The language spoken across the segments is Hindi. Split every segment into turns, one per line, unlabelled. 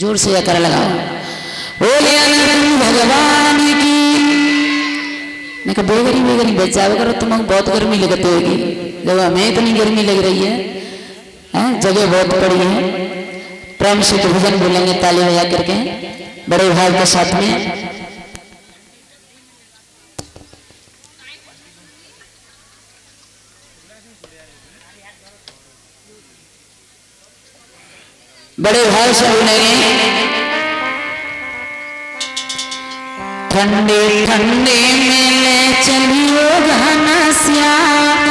ज़ोर से कर लगाओ। बोले भगवान की। मैं बेगरी बेगरी बचाव करो तुमको बहुत गर्मी लगती होगी। जब हमें इतनी गर्मी लग रही है, हैं, जगह बहुत बड़ी है। प्रेम से भजन बोलेंगे ताली बजा करके, बड़े भाई के साथ में। बड़े भाव से बोलेंगे ठंडे ठंडे मेले चलियो घना श्याम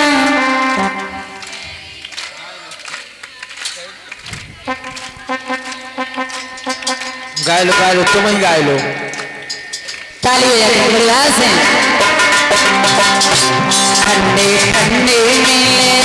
गाय लो गाय लो तुम ही गाय लो
ताली बजा के बड़े भाव से ठंडे ठंडे मेले